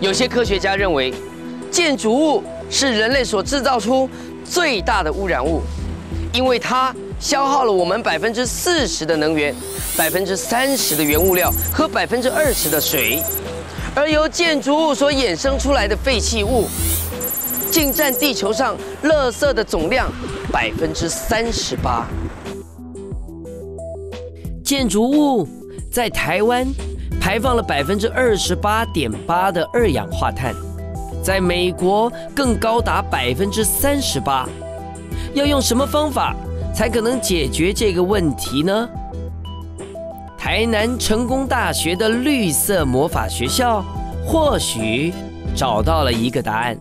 有些科学家认为，建筑物是人类所制造出最大的污染物，因为它消耗了我们百分之四十的能源、百分之三十的原物料和百分之二十的水，而由建筑物所衍生出来的废弃物，竟占地球上垃圾的总量百分之三十八。建筑物在台湾。排放了百分之二十八点八的二氧化碳，在美国更高达百分之三十八。要用什么方法才可能解决这个问题呢？台南成功大学的绿色魔法学校或许找到了一个答案。